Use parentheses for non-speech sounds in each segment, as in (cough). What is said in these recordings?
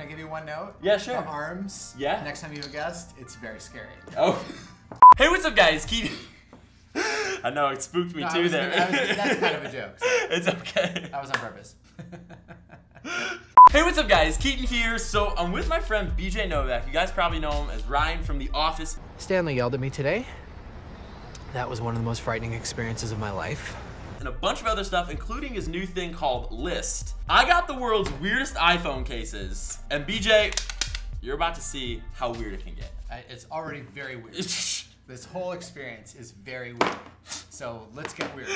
Can I give you one note? Yeah, sure. The arms. Yeah. Next time you have a guest, it's very scary. Oh. hey, what's up, guys? Keith. (laughs) I know it spooked me No, I too was- there. I was- that's kind of a joke. so (laughs) it's okay. That was on purpose. (laughs) Hey, what's up, guys? Keaton here. So I'm with my friend BJ Novak. You guys probably know him as Ryan from The Office. Stanley yelled at me today. That was one of the most frightening experiences of my life. And a bunch of other stuff, including his new thing called List. I got the world's weirdest iPhone cases, and BJ, you're about to see how weird it can get. It's already very weird. (laughs) This whole experience is very weird. So let's get weird.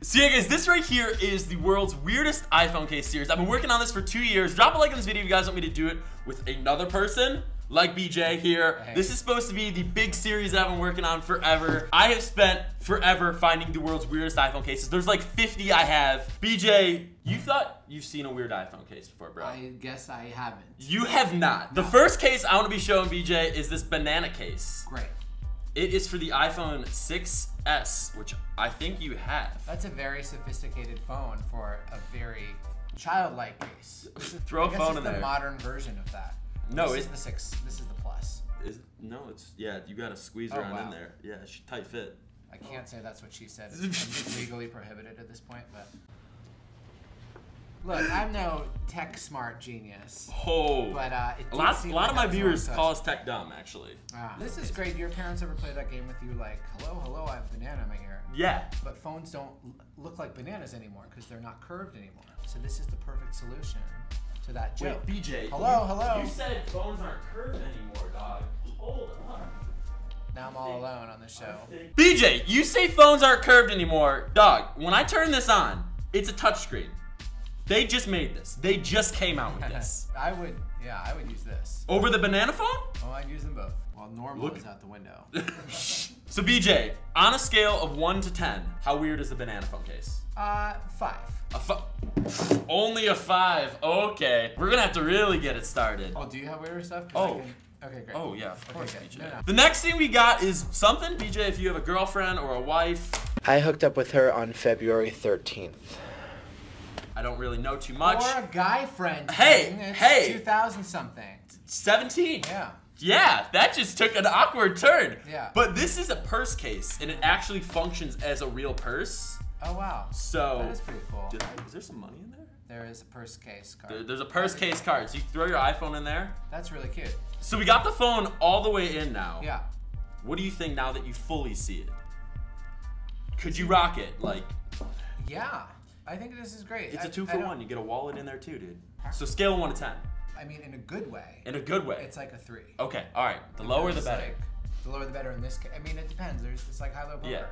So yeah guys, this right here is the world's weirdest iPhone case series. I've been working on this for two years. Drop a like on this video if you guys want me to do it with another person like BJ here. Hey. This is supposed to be the big series I've been working on forever. I have spent forever finding the world's weirdest iPhone cases. There's like 50 I have. BJ, you thought you've seen a weird iPhone case before, bro. I guess I haven't. You have not. The first case I want to be showing BJ is this banana case. Great. It is for the iPhone 6S, which I think you have. That's a very sophisticated phone for a very childlike case. (laughs) Throw a phone it's in the there. modern version of that. No, this it- is the six. This is the plus. Is no, it's yeah. You gotta squeeze Oh, around in there. Yeah, it's tight fit. I can't say that's what she said. (laughs) It's legally prohibited at this point, but. Look, I'm no tech smart genius, Oh, but uh, it a did lot, a lot like of my viewers call us tech dumb, actually. Ah, this is great. Your parents ever play that game with you, like, hello, hello, I have a banana in my ear. Yeah. But phones don't look like bananas anymore because they're not curved anymore. So this is the perfect solution to that Wait. BJ. Hello, you, hello. You said phones aren't curved anymore, dog. Hold on. Now I'm all alone on the show. BJ, you say phones aren't curved anymore, dog. When I turn this on, it's a touchscreen. They just made this. They just came out with this. (laughs) I would, yeah, I would use this. Over the banana phone? Oh, I'd use them both. Well, normal Look- is out the window. (laughs) So BJ, on a scale of one to ten, how weird is the banana phone case? Uh, five. A fi- Only a five. Okay, we're gonna have to really get it started. Oh, do you have weirder stuff? I Oh. Okay, great. Oh yeah, of Okay, course, good. BJ. No, no. The next thing we got is something, BJ. If you have a girlfriend or a wife, I hooked up with her on February 13th. I don't really know too much. Or a guy friend. Hey, thing. Hey. 2000 something. Seventeen. Yeah. Yeah, that just took an awkward turn. Yeah. But this is a purse case, and it actually functions as a real purse. Oh wow. So, That is pretty cool. Did I- is there some money in there? There is a purse case card. there? There's a purse case card, so you throw your iPhone in there. That's really cute. So we got the phone all the way in now. Yeah. What do you think now that you fully see it? Could you rock it? Like, Yeah. I think this is great. it's a a two I for one. You get a wallet in there too, dude. So scale one to ten, I mean, in a good way. in a good way. It's like a three. Okay, all right. The lower the better. like- the lower the better in this case. I mean, it depends. There's it's like high low poker. Yeah.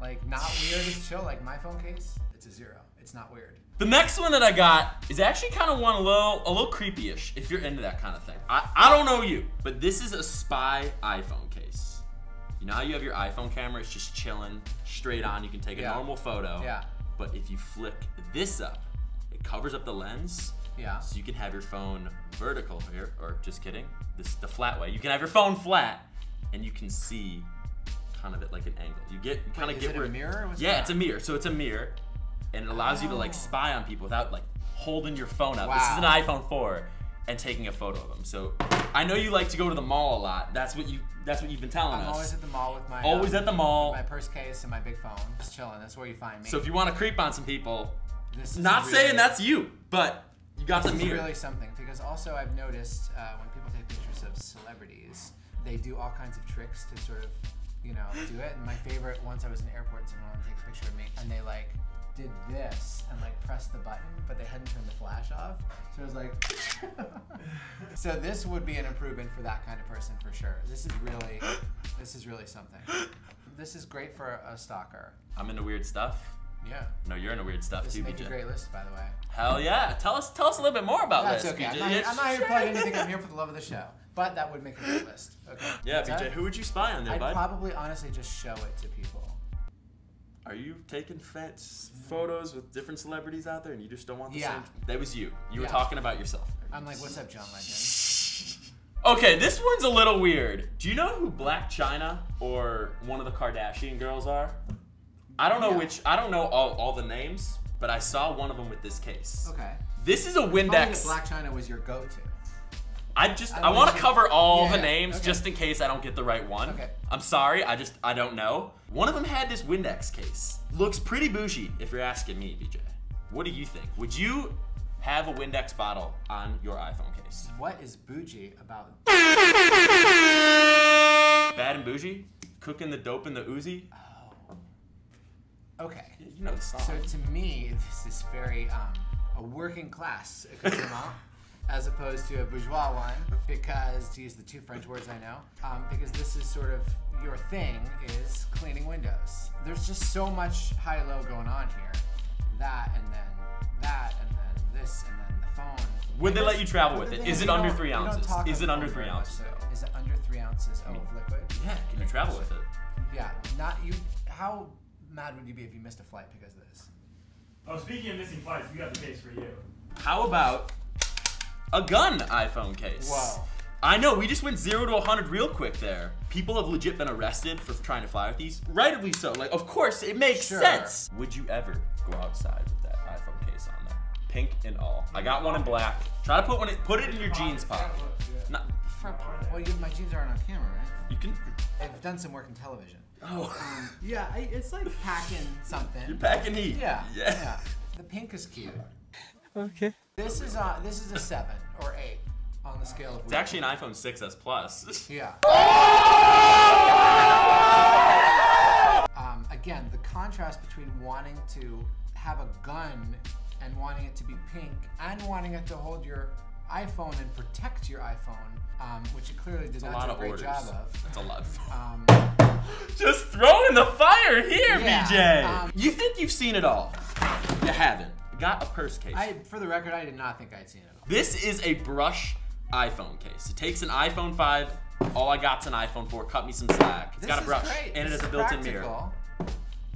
Like not weird is chill. Like my phone case, it's a zero. It's not weird. The next one that I got is actually kind of one a little, a little creepy-ish if you're into that kind of thing. I, I don't know you, but this is a spy iPhone case. You know how you have your iPhone camera, it's just chilling straight on. You can take a Yeah. normal photo. Yeah. But if you flick this up, it covers up the lens. Yeah. So you can have your phone vertical here, or just kidding, this the flat way. You can have your phone flat, and you can see kind of at like an angle. You get you kind Wait, of is get it a mirror yeah, that? it's a mirror. So it's a mirror, and it allows you to like Oh. spy on people without like holding your phone up. This is an iPhone 4 and taking a photo of them. So I know you like to go to the mall a lot. That's what you that's what you've been telling I'm us. always at the mall with my Always um, at the mall. My purse case and my big phone, just chilling. That's where you find me. so if you want to creep on some people, this is not really, saying that's you, but you got this the is mirror. really something because also I've noticed uh, when people take pictures of celebrities, they do all kinds of tricks to sort of, you know, do it. And my favorite, once I was in an airport someone wanted to take a picture of me, and they like did this and like pressed the button, but they hadn't turned the flash off. So it was like. (laughs) so this would be an improvement for that kind of person for sure. This is really, this is really something. This is great for a stalker. I'm into weird stuff. Yeah. No, you're into weird stuff This too, make a great list, by the way. Hell yeah! Tell us, tell us a little bit more about That's this, okay. BJ. I'm not, Yeah, I'm not here to plug anything. I'm here for the love of the show. (laughs) But that would make a great list. Okay. Yeah, What's BJ. that? Who would you spy on there, I'd bud? probably honestly just show it to people. Are you taking fat photos with different celebrities out there, and you just don't want the Yeah. same? That was you. You were talking about yourself. I'm like, what's up, John Legend? (laughs) Okay, this one's a little weird. Do you know who Blac Chyna or one of the Kardashian girls are? I don't know Yeah. which. I don't know all, all the names, but I saw one of them with this case. Okay. This is a Windex. Blac Chyna was your go-to. I just I I, want want to cover all Yeah, the names okay. just in case I don't get the right one. Okay. I'm sorry, I just I don't know. One of them had this Windex case. Looks pretty bougie if you're asking me, BJ. What do you think? Would you have a Windex bottle on your iPhone case? What is bougie about? Bad and bougie? Cooking the dope in the Uzi? Oh. Okay. You know the song. So to me, this is very um, a working class accoutrement, (laughs) as opposed to a bourgeois one, because to use the two French words I know, um, because this is sort of your thing is cleaning windows. There's just so much high-low going on here. That and then that and then this and then the phone. Would they let you travel with it? Is it? thing Is it under don't- three ounces? talk Is it under three very much, ounces? Is it under three ounces of liquid? Yeah, can you travel with it? Yeah. Not you. How mad would you be if you missed a flight because of this? Oh, speaking of missing flights, we got the case for you. How about a gun iPhone case? Wow. I know, we just went zero to 100 real quick there. People have legit been arrested for trying to fly with these. Rightly so. Like, of course, it makes Sure. sense. Would you ever go outside with that iPhone case on there? Pink and all. I got one in black. Try to put one in, put it in your jeans pocket. Not, For, well, you, my jeans aren't on camera, right? you can. I've done some work in television. Oh. Yeah, I, it's like packing something. You're packing heat. Yeah, Yeah. The pink is cute. Okay. This is a this is a seven or eight on the scale of. It's actually an iPhone 6s Plus. (laughs) Yeah. Um, again, the contrast between wanting to have a gun and wanting it to be pink and wanting it to hold your iPhone and protect your iPhone, um, which it clearly did It's a not lot do a great orders. job of. That's a lot. Of Um, (laughs) Just throwing the fire here, Yeah, BJ. um, you think you've seen it all? You haven't. Got a purse case. I, for the record, I did not think I'd seen it. This is a brush iPhone case. It takes an iPhone 5. All I got's an iPhone 4. Cut me some slack. It's This got a is brush great. and it has a built-in mirror.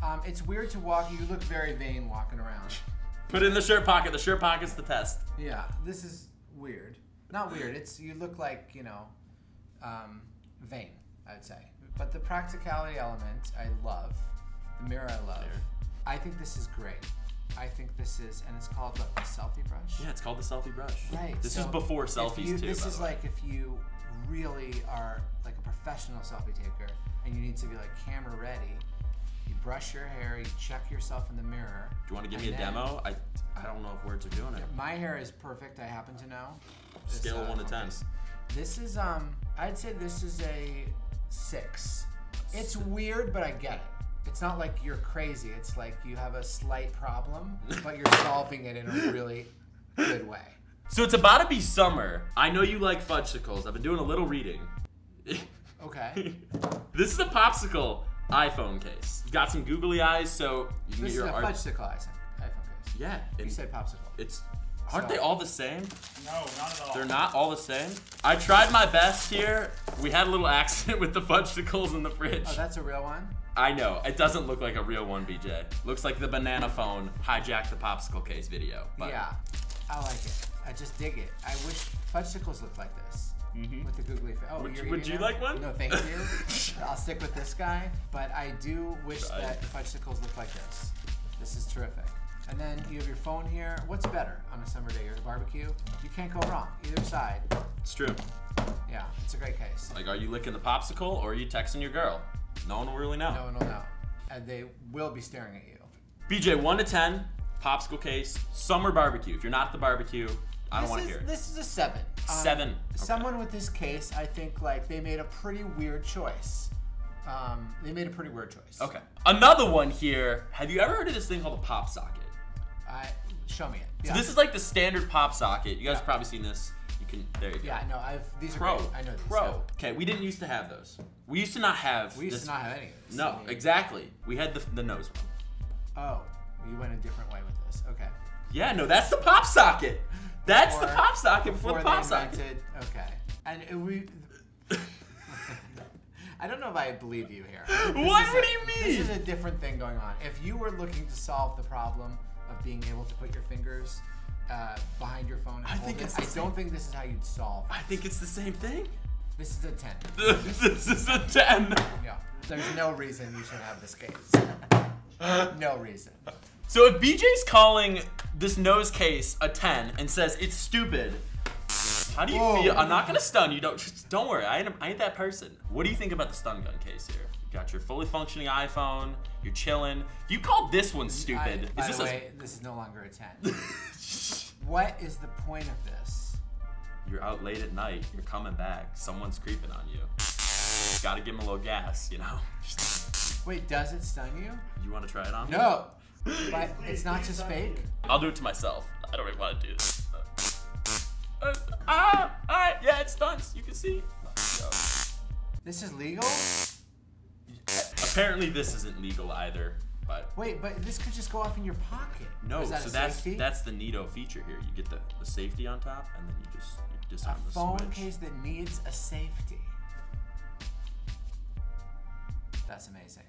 Um, it's weird to walk. You look very vain walking around. (laughs) Put it in the shirt pocket. The shirt pocket's the test. Yeah, this is weird. Not weird. It's you look like you know, um, vain. I'd say. But the practicality element, I love. The mirror, I love. Mirror. I think this is great. I think this is, and it's called what, the selfie brush. Yeah, it's called the selfie brush. Right. This so is before selfies you- too. This is like if you really are like a professional selfie taker and you need to be like camera ready. Brush your hair, you check yourself in the mirror. Do you want to give me a demo? I I don't know if words are doing it. My hair is perfect. I happen to know. Scale of uh, one to ten. This is um. I'd say this is a six. It's weird, but I get it. It's not like you're crazy. It's like you have a slight problem, (laughs) but you're solving it in a really good way. So it's about to be summer. I know you like fudgesicles. I've been doing a little reading. (laughs) Okay. (laughs) this is a popsicle iPhone case. Got some googly eyes, so you can This get is your a art. fudgesicle, I think. iPhone case. Yeah, You and said popsicle. it's aren't So- they all the same? No, not at all. They're not all the same. I tried my best here. We had a little (laughs) accident with the fudgesicles in the fridge. Oh, that's a real one. I know it doesn't look like a real one, BJ. Looks like the banana phone hijacked the popsicle case video. But Yeah, I like it. I just dig it. I wish fudgesicles looked like this. Mm-hmm. With the googly face. Oh, Would you're would eating you them? like one? No, thank you. (laughs) I'll stick with this guy. But I do wish Try. that fudgesicles look like this. This is terrific. And then you have your phone here. What's better on a summer day? You're a barbecue. You can't go wrong. Either side. It's true. Yeah, it's a great case. Like, are you licking the popsicle or are you texting your girl? No one will really know. No one will know. And they will be staring at you. BJ, one to ten, popsicle case, summer barbecue. If you're not at the barbecue, I don't want to hear it. This is a seven. Um, Okay. Someone with this case, I think, like they made a pretty weird choice. Um, they made a pretty weird choice. Okay. Another one here. Have you ever heard of this thing called a pop socket? I show me it. So this is like the standard pop socket. You guys Yeah. have probably seen this. You can. There you go. Yeah, no, I've these are Pro. great. I know these. Pro. Okay, we didn't used to have those. We used to not have. yeah. We used this. to not have any of this. No, I mean- exactly. We had the the nose one. Oh, you went a different way with this. Okay. Yeah, no, that's the pop socket. That's the pop socket before, the they pop socket. invented- Okay. And we. (laughs) I don't know if I believe you here. I think this What? What do you mean? This is a different thing going on. If you were looking to solve the problem of being able to put your fingers uh, behind your phone and I hold think it, I same- don't think this is how you'd solve. I think it's the same thing. This is a ten. (laughs) this is a ten. Yeah. There's no reason you should have this case. (laughs) no reason. So if BJ's calling this nose case a 10 and says it's stupid, How do you Whoa. feel? I'm not gonna stun you. Don't just, don't worry. I ain't, I ain't that person. What do you think about the stun gun case here? You got your fully functioning iPhone. You're chilling. You called this one stupid. I- by is this the a? way, this is no longer a 10. (laughs) what is the point of this? You're out late at night. You're coming back. Someone's creeping on you. Gotta give him a little gas, you know. (laughs) Wait, does it stun you? You want to try it on? No. But it's not just fake. I'll do it to myself. I don't even want to do this. Uh, ah, all right, yeah, it stuns. You can see. This is legal? Apparently, this isn't legal either. But Wait, but this could just go off in your pocket. no, that so that's safety? that's the neato feature here. You get the, the safety on top, and then you just you a disarm the phone switch. case that needs a safety. That's amazing.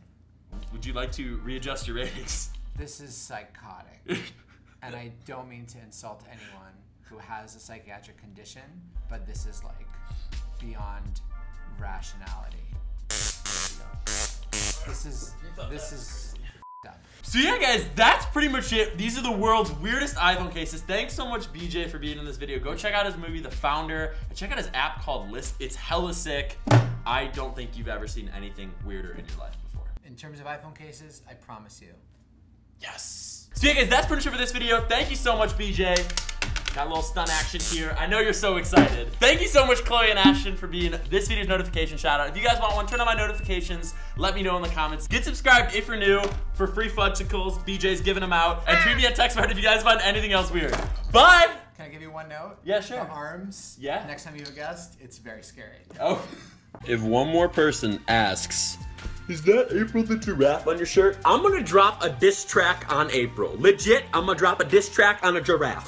Would you like to readjust your ratings? This is psychotic. (laughs) and I don't mean to insult anyone who has a psychiatric condition, but this is like beyond rationality. This is this is up. So yeah, guys, that's pretty much it. These are the world's weirdest iPhone cases. Thanks so much, BJ, for being in this video. Go check out his movie, The Founder, and check out his app called List. It's hella sick. I don't think you've ever seen anything weirder in your life before. In terms of iPhone cases, I promise you. Yes. So yeah, guys, that's pretty much it for this video. Thank you so much, BJ. Got a little stun action here. I know you're so excited. Thank you so much, Chloe and Ashton, for being this video's notification shout out. If you guys want one, turn on my notifications. Let me know in the comments. Get subscribed if you're new for free fudgicles. BJ's giving them out. And tweet me at TechSmartt if you guys find anything else weird. Bye. Can I give you one note? Yeah, sure. The arms. Yeah. Next time you have a guest, it's very scary. Oh. If one more person asks, is that April the giraffe on your shirt? I'm gonna drop a diss track on April. Legit, I'm gonna drop a diss track on a giraffe.